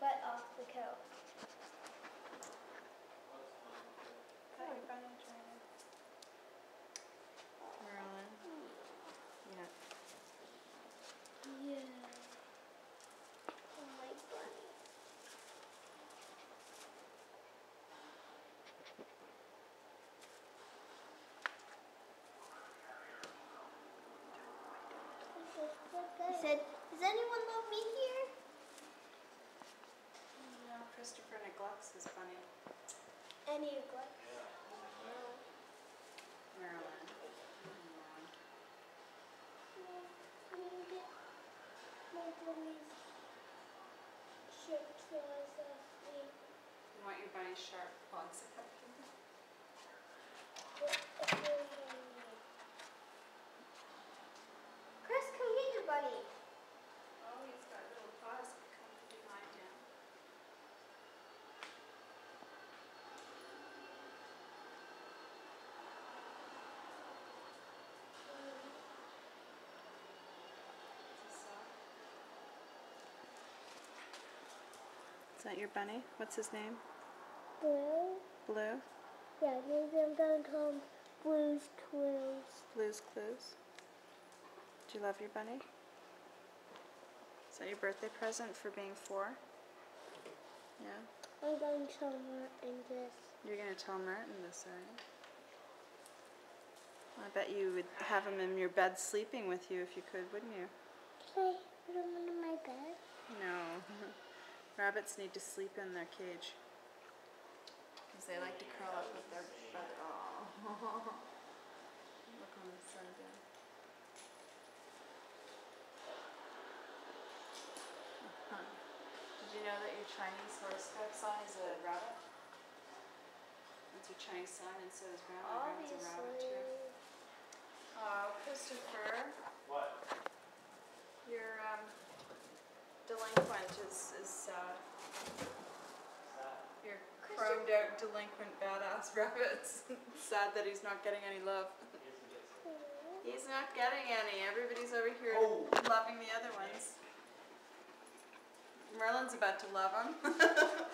butt off the couch. Cut your. Merlin. Yeah. Yeah. Oh my bunny. He said, Does anyone love me here? No, Christopher neglects his bunny. Any of us? Merlin. My bunny's shirt claws off me. You want your bunny sharp claws affected? Chris, come get your bunny. Oh, he's got little paws that come behind him. Is this soft? Is that your bunny? What's his name? Blue? Blue? Yeah, maybe I'm gonna call him Blue's Clues. Blue's Clues. Do you love your bunny? Is that your birthday present for being four? Yeah? I'm going to tell Martin this. You're gonna tell Martin this, you? I bet you would have him in your bed sleeping with you if you could, wouldn't you? Can I put him in my bed? No. Rabbits need to sleep in their cage. Because they like to curl up with their butt. Oh. Look on the sun down. Did you know that your Chinese horoscope sign is a rabbit? That's your Chinese sign, and so is rabbit. Rabbit's a rabbit too. Oh, Christopher. What? Your um, delinquent is, is sad. Your out delinquent badass rabbit's sad that he's not getting any love. He's not getting any. Everybody's over here Oh. loving the other ones. Merlin's about to love him.